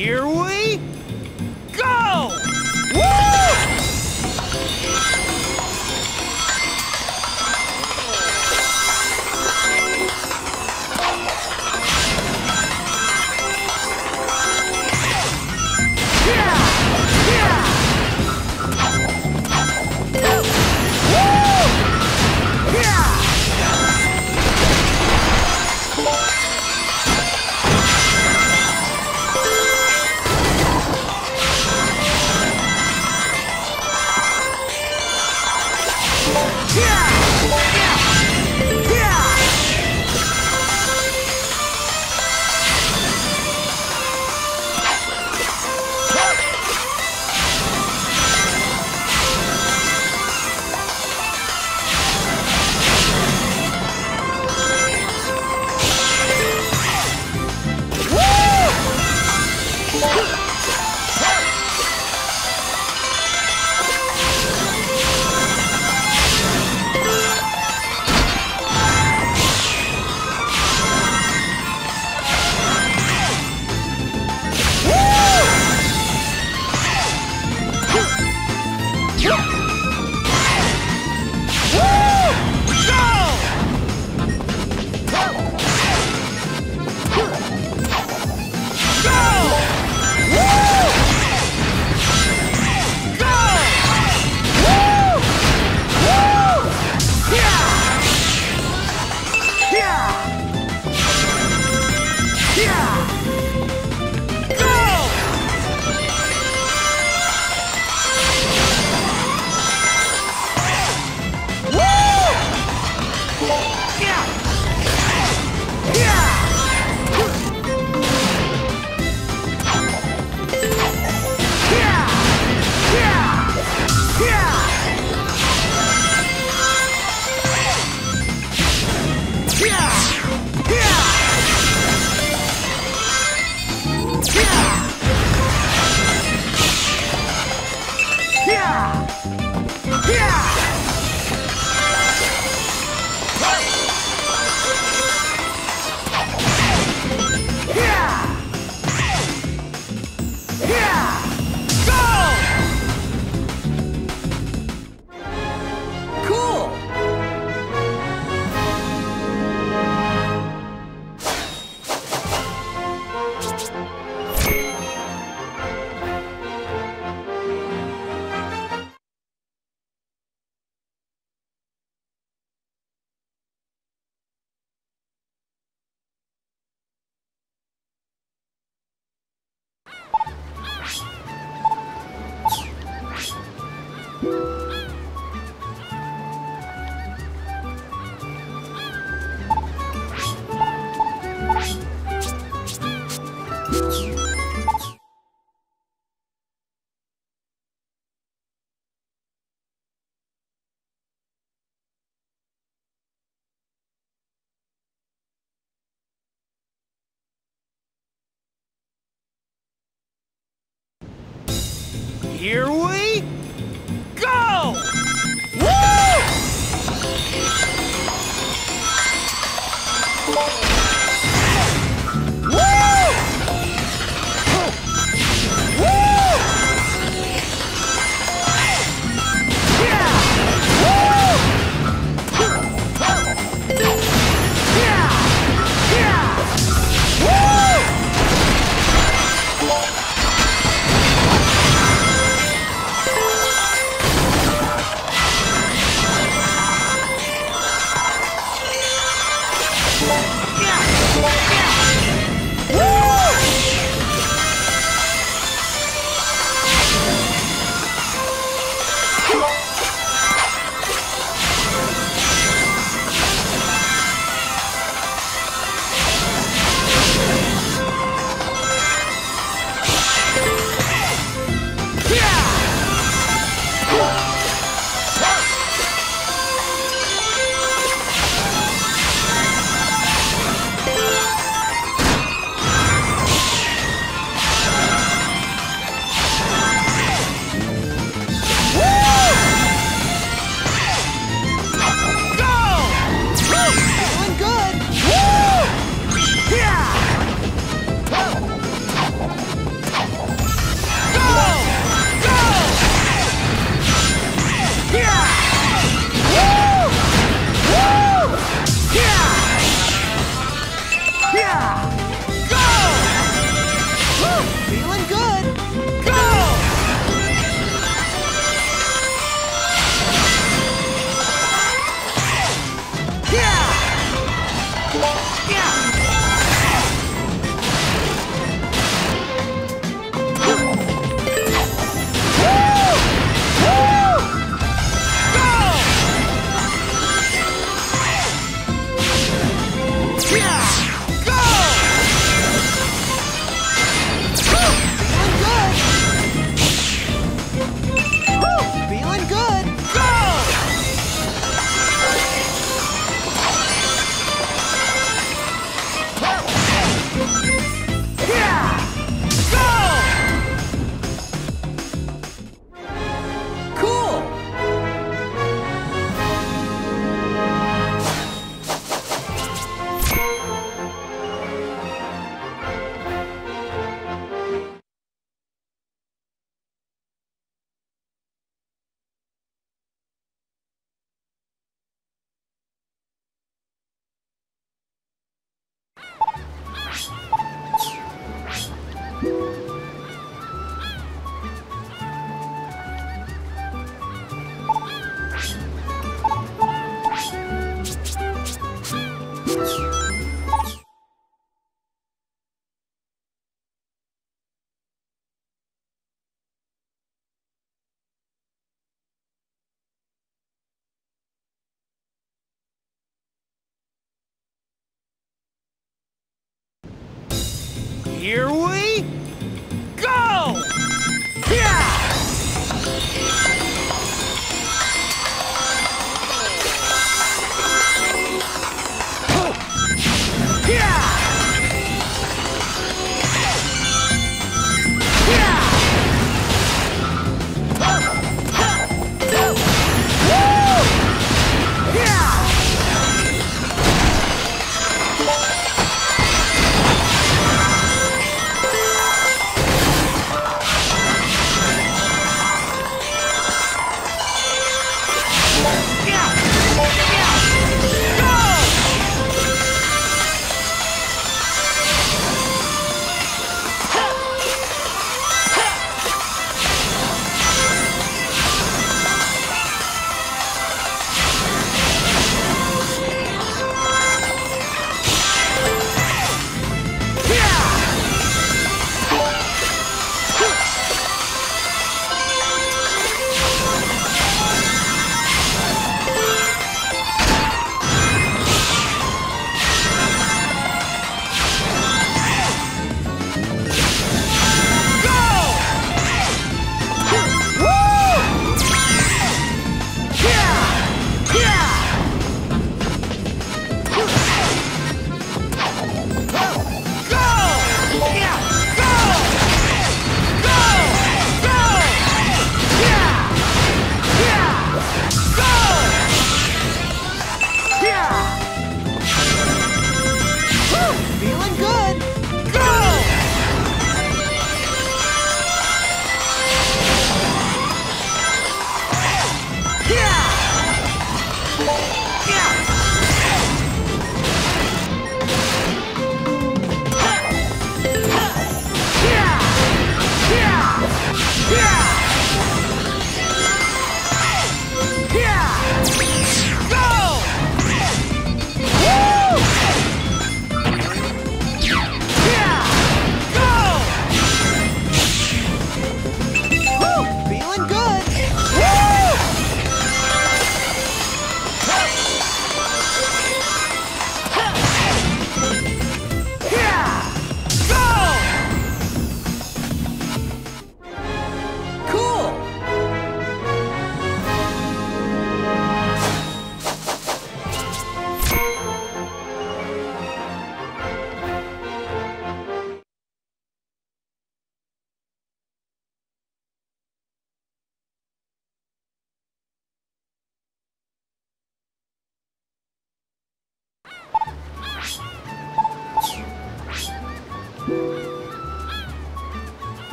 Here we Here we Here